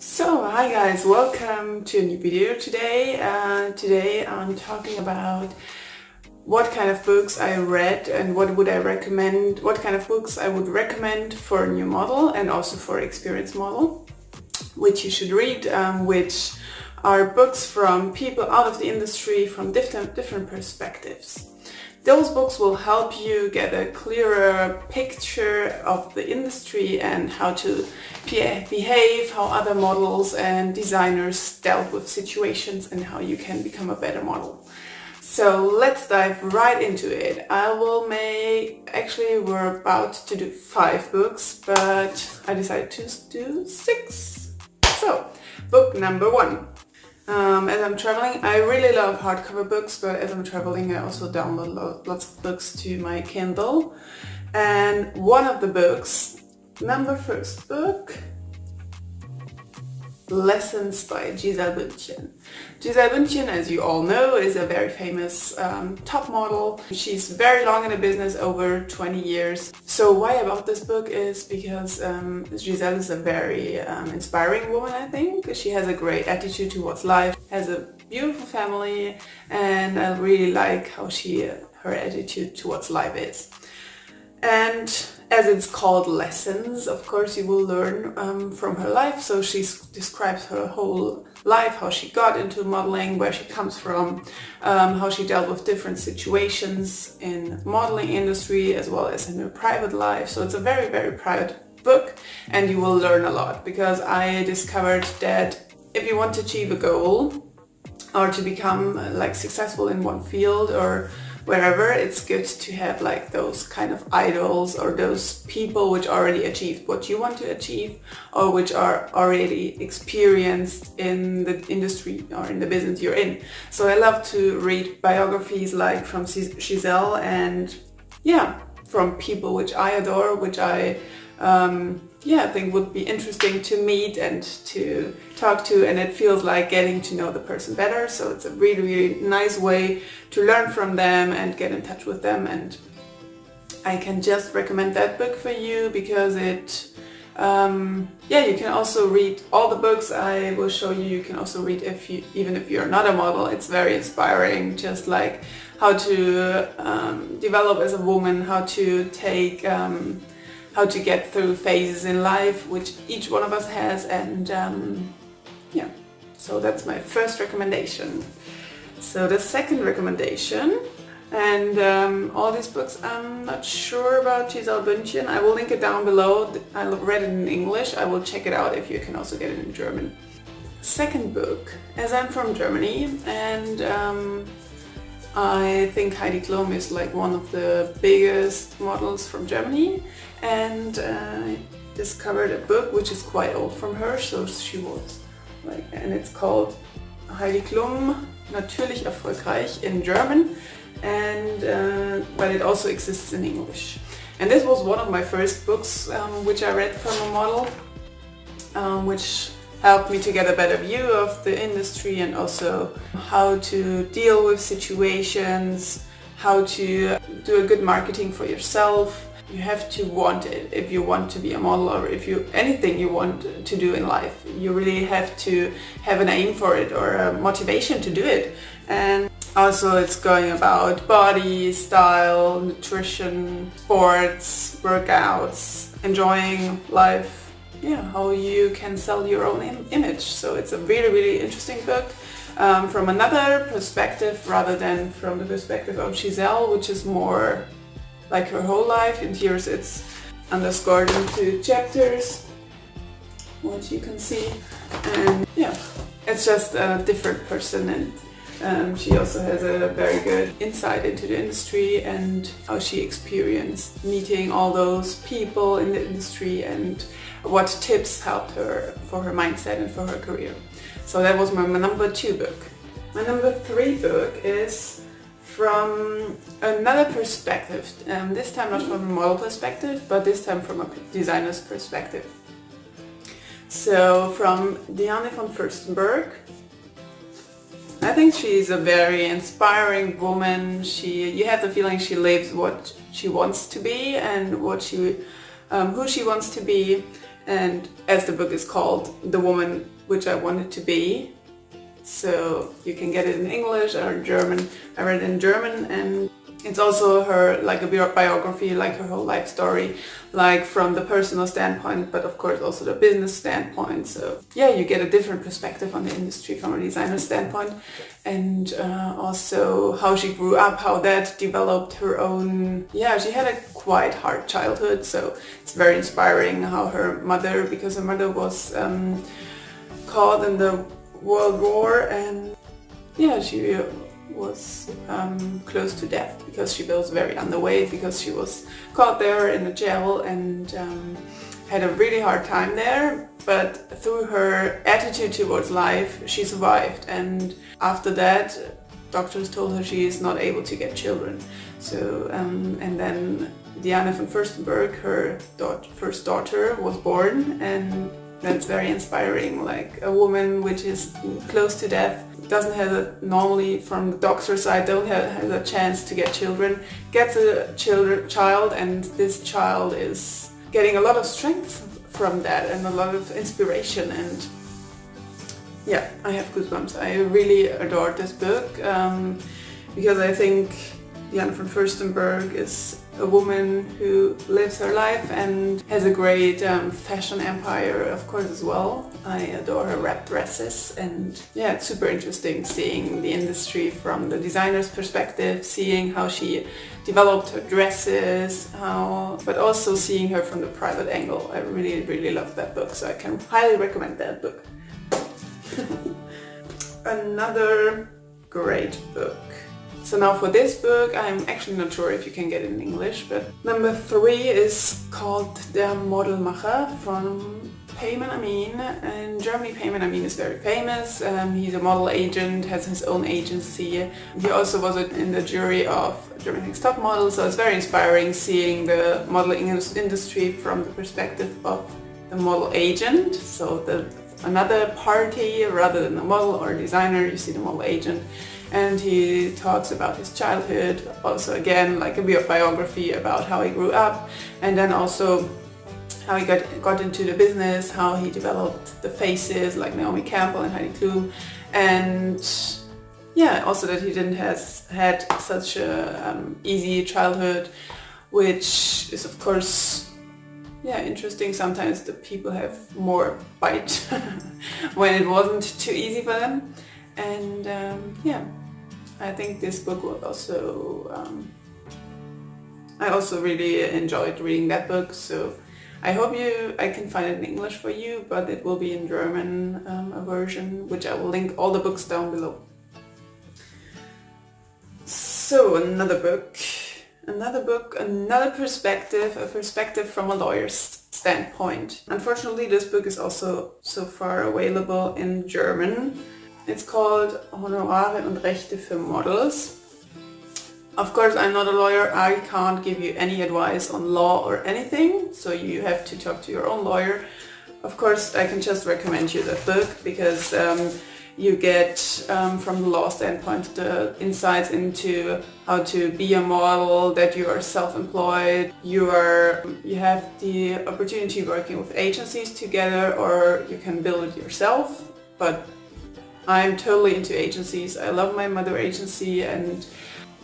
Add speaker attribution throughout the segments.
Speaker 1: So, hi guys, welcome to a new video today. Uh, today I'm talking about what kind of books I read and what would I recommend, what kind of books I would recommend for a new model and also for experienced model, which you should read, um, which are books from people out of the industry from different, different perspectives. Those books will help you get a clearer picture of the industry and how to behave, how other models and designers dealt with situations and how you can become a better model. So let's dive right into it. I will make, actually we're about to do five books, but I decided to do six. So, book number one. Um, as I'm traveling, I really love hardcover books, but as I'm traveling, I also download lots of books to my Kindle. And one of the books, number first book, Lessons by Gisele Bündchen. Gisele Bündchen, as you all know, is a very famous um, top model. She's very long in the business, over 20 years. So why about this book is because um, Gisele is a very um, inspiring woman, I think. She has a great attitude towards life, has a beautiful family, and I really like how she, her attitude towards life is. And as it's called lessons, of course you will learn um, from her life. So she describes her whole life, how she got into modeling, where she comes from, um, how she dealt with different situations in modeling industry as well as in her private life. So it's a very, very private book and you will learn a lot because I discovered that if you want to achieve a goal or to become like successful in one field or wherever it's good to have like those kind of idols or those people which already achieved what you want to achieve or which are already experienced in the industry or in the business you're in. So I love to read biographies like from Gisele and yeah, from people which I adore, which I um, yeah, I think would be interesting to meet and to talk to and it feels like getting to know the person better. So it's a really, really nice way to learn from them and get in touch with them and I can just recommend that book for you because it um, yeah, you can also read all the books I will show you. You can also read if you, even if you're not a model. It's very inspiring, just like how to um, develop as a woman, how to take um, how to get through phases in life, which each one of us has. And um, yeah, so that's my first recommendation. So the second recommendation, and um, all these books, I'm not sure about Gisele Bündchen. I will link it down below. I read it in English. I will check it out if you can also get it in German. Second book, as I'm from Germany and um, I think Heidi Klum is like one of the biggest models from Germany and uh, discovered a book which is quite old from her, so she was like, and it's called Heidi Klum, Natürlich Erfolgreich in German, and uh, but it also exists in English. And this was one of my first books um, which I read from a model, um, which helped me to get a better view of the industry and also how to deal with situations, how to do a good marketing for yourself, you have to want it. If you want to be a model or if you anything you want to do in life you really have to have an aim for it or a motivation to do it. And also it's going about body style nutrition sports workouts enjoying life. Yeah how you can sell your own image. So it's a really really interesting book um, from another perspective rather than from the perspective of Gisele which is more like her whole life and here's it's underscored into chapters what you can see and yeah it's just a different person and um, she also has a very good insight into the industry and how she experienced meeting all those people in the industry and what tips helped her for her mindset and for her career. So that was my, my number two book. My number three book is from another perspective, um, this time not from a model perspective, but this time from a designer's perspective. So from Diane von Furstenberg, I think she's a very inspiring woman. She, you have the feeling she lives what she wants to be and what she, um, who she wants to be. and as the book is called The Woman Which I Wanted to Be so you can get it in English or German I read it in German and it's also her like a biography, like her whole life story, like from the personal standpoint, but of course also the business standpoint. So yeah, you get a different perspective on the industry from a designer standpoint, and uh, also how she grew up, how that developed her own. Yeah, she had a quite hard childhood, so it's very inspiring how her mother, because her mother was um, caught in the World War, and yeah, she was um, close to death because she was very underweight because she was caught there in a jail and um, had a really hard time there. But through her attitude towards life she survived. And after that doctors told her she is not able to get children. So um, and then Diana von Furstenberg her daughter, first daughter was born and that's very inspiring like a woman which is close to death doesn't have a, normally from the doctor side don't have, have a chance to get children gets a children, child and this child is getting a lot of strength from that and a lot of inspiration and yeah I have goosebumps. I really adored this book um, because I think Diana von Furstenberg is a woman who lives her life and has a great um, fashion empire of course as well. I adore her wrap dresses and yeah it's super interesting seeing the industry from the designer's perspective, seeing how she developed her dresses, how, but also seeing her from the private angle. I really really love that book so I can highly recommend that book. Another great book so now for this book, I'm actually not sure if you can get it in English, but number three is called Der Modelmacher from Peyman Amin. In Germany, Peyman Amin is very famous. Um, he's a model agent, has his own agency. He also was in the jury of German Top Model, so it's very inspiring seeing the modeling industry from the perspective of the model agent. So the another party rather than the model or designer, you see the model agent and he talks about his childhood, also again like a biography about how he grew up and then also how he got, got into the business, how he developed the faces like Naomi Campbell and Heidi Klum. And yeah, also that he didn't has had such a um, easy childhood which is of course yeah interesting. Sometimes the people have more bite when it wasn't too easy for them. And um, yeah I think this book was also um, I also really enjoyed reading that book so I hope you I can find it in English for you but it will be in German um, a version which I will link all the books down below. So another book another book another perspective a perspective from a lawyer's standpoint. Unfortunately this book is also so far available in German it's called Honorare und Rechte für Models. Of course, I'm not a lawyer. I can't give you any advice on law or anything, so you have to talk to your own lawyer. Of course, I can just recommend you the book because um, you get, um, from the law standpoint, the insights into how to be a model, that you are self-employed, you are, you have the opportunity working with agencies together, or you can build it yourself. But I'm totally into agencies. I love my mother agency and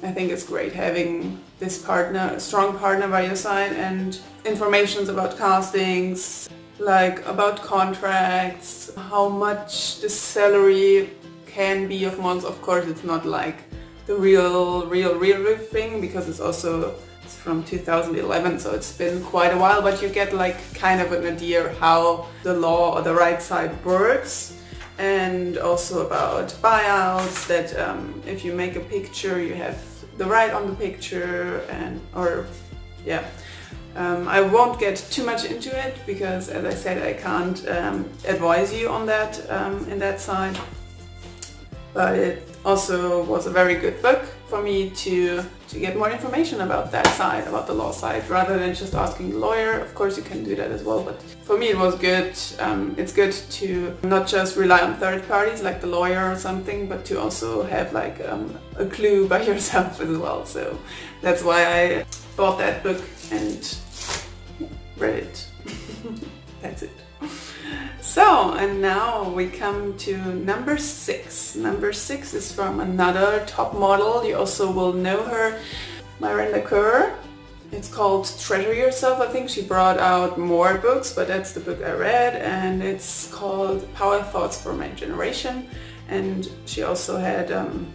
Speaker 1: I think it's great having this partner, a strong partner by your side and informations about castings, like about contracts, how much the salary can be of months. Of course, it's not like the real, real, real thing because it's also it's from 2011, so it's been quite a while, but you get like kind of an idea how the law or the right side works and also about buyouts that um, if you make a picture you have the right on the picture and or yeah. Um, I won't get too much into it because as I said I can't um, advise you on that um, in that side. But it also was a very good book for me to to get more information about that side, about the law side, rather than just asking the lawyer. Of course, you can do that as well, but for me it was good. Um, it's good to not just rely on third parties like the lawyer or something, but to also have like um, a clue by yourself as well. So that's why I bought that book and read it. That's it. So, and now we come to number six. Number six is from another top model. You also will know her, Miranda Kerr. It's called Treasure Yourself. I think she brought out more books, but that's the book I read. And it's called Power Thoughts for My Generation. And she also had um,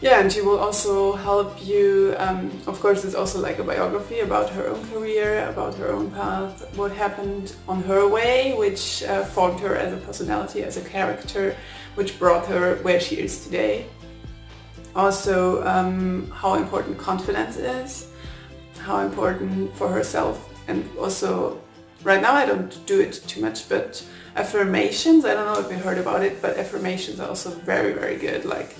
Speaker 1: yeah, and she will also help you, um, of course it's also like a biography about her own career, about her own path, what happened on her way, which uh, formed her as a personality, as a character, which brought her where she is today. Also, um, how important confidence is, how important for herself, and also, right now I don't do it too much, but affirmations, I don't know if you heard about it, but affirmations are also very, very good. Like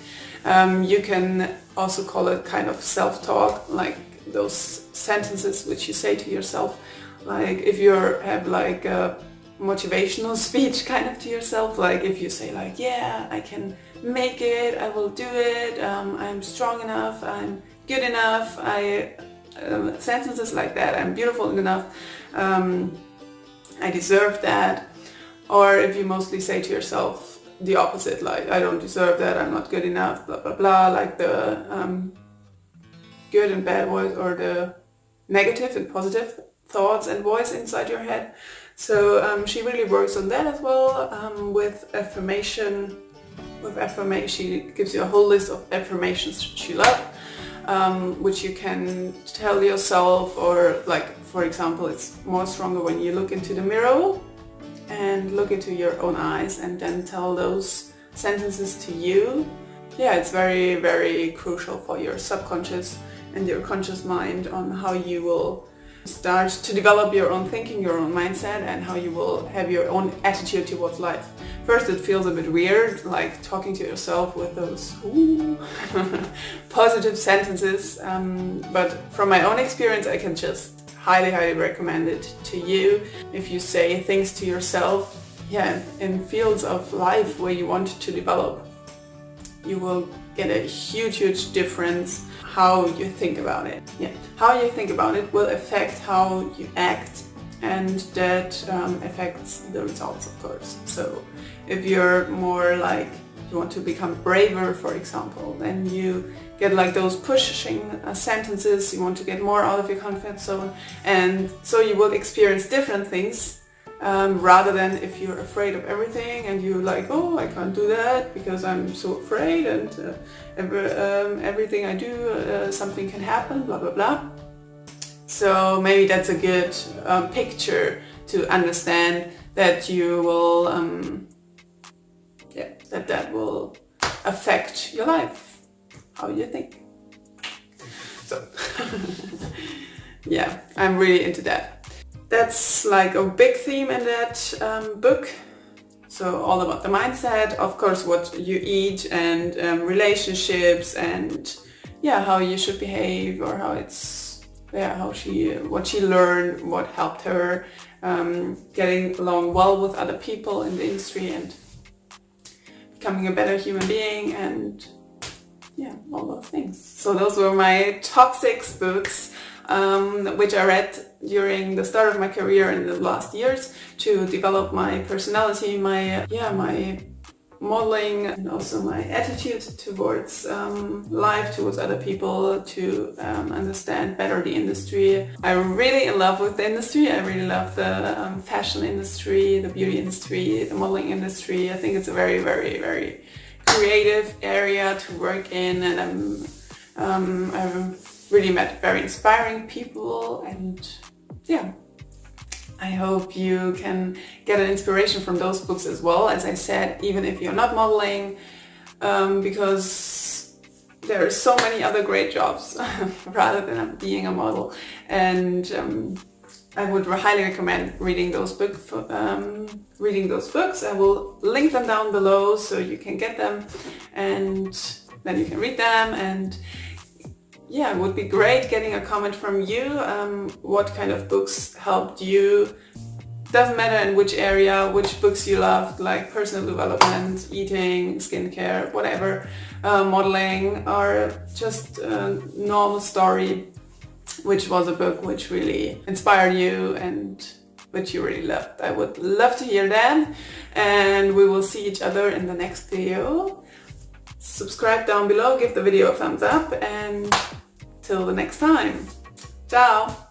Speaker 1: um, you can also call it kind of self-talk, like those sentences which you say to yourself. Like if you have like a motivational speech kind of to yourself, like if you say like, yeah, I can make it, I will do it, um, I'm strong enough, I'm good enough, I um, sentences like that, I'm beautiful enough, um, I deserve that. Or if you mostly say to yourself, the opposite, like I don't deserve that, I'm not good enough, blah blah blah, like the um, good and bad voice or the negative and positive thoughts and voice inside your head. So um, she really works on that as well um, with affirmation. With affirmation, she gives you a whole list of affirmations she loves, um, which you can tell yourself or like, for example, it's more stronger when you look into the mirror and look into your own eyes and then tell those sentences to you. Yeah, it's very, very crucial for your subconscious and your conscious mind on how you will start to develop your own thinking, your own mindset and how you will have your own attitude towards life. First it feels a bit weird, like talking to yourself with those positive sentences, um, but from my own experience I can just highly, highly recommend it to you. If you say things to yourself, yeah, in fields of life where you want to develop, you will get a huge, huge difference how you think about it. Yeah, how you think about it will affect how you act and that um, affects the results, of course. So if you're more like you want to become braver, for example, then you get like those pushing uh, sentences, you want to get more out of your comfort zone, and so you will experience different things um, rather than if you're afraid of everything and you're like, oh, I can't do that because I'm so afraid and uh, every, um, everything I do, uh, something can happen, blah, blah, blah. So maybe that's a good um, picture to understand that you will um, that that will affect your life, how you think. So, yeah, I'm really into that. That's like a big theme in that um, book. So all about the mindset, of course, what you eat and um, relationships and yeah, how you should behave or how it's yeah, how she, what she learned, what helped her um, getting along well with other people in the industry and becoming a better human being and yeah, all those things. So those were my top six books um, which I read during the start of my career in the last years to develop my personality, my yeah, my modeling and also my attitude towards um, life, towards other people, to um, understand better the industry. I'm really in love with the industry. I really love the um, fashion industry, the beauty industry, the modeling industry. I think it's a very, very, very creative area to work in and I'm, um, I've really met very inspiring people and yeah, I hope you can get an inspiration from those books as well, as I said, even if you're not modeling, um, because there are so many other great jobs rather than being a model. And um, I would highly recommend reading those book, um, reading those books. I will link them down below so you can get them and then you can read them and yeah, it would be great getting a comment from you. Um, what kind of books helped you? Doesn't matter in which area, which books you loved, like personal development, eating, skincare, whatever, uh, modeling, or just a normal story, which was a book which really inspired you and which you really loved. I would love to hear that and we will see each other in the next video. Subscribe down below, give the video a thumbs up and till the next time. Ciao!